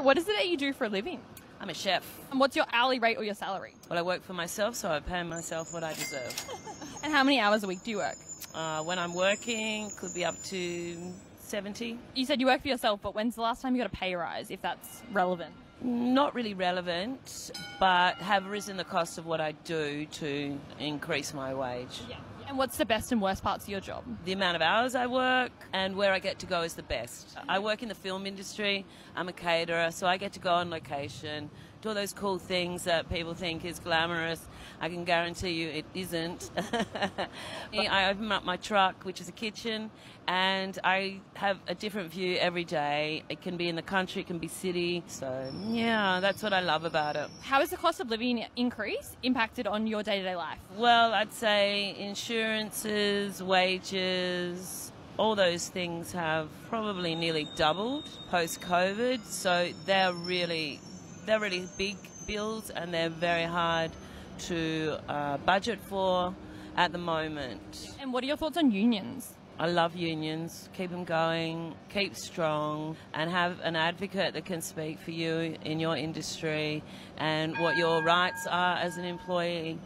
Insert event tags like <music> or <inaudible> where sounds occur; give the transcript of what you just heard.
What is it that you do for a living? I'm a chef. And what's your hourly rate or your salary? Well, I work for myself, so I pay myself what I deserve. <laughs> And how many hours a week do you work? Uh, when I'm working, could be up to 70. You said you work for yourself, but when's the last time you got a pay rise, if that's relevant? Not really relevant, but have risen the cost of what I do to increase my wage. Yeah. And what's the best and worst parts of your job? The amount of hours I work and where I get to go is the best. I work in the film industry, I'm a caterer, so I get to go on location, do all those cool things that people think is glamorous. I can guarantee you it isn't. <laughs> I open up my truck, which is a kitchen, and I have a different view every day. It can be in the country, it can be city. So, yeah, that's what I love about it. How has the cost of living increase impacted on your day to day life? Well, I'd say insurances, wages, all those things have probably nearly doubled post COVID. So they're really, they're really big bills and they're very hard to uh, budget for at the moment. And what are your thoughts on unions? I love unions. Keep them going, keep strong, and have an advocate that can speak for you in your industry and what your rights are as an employee.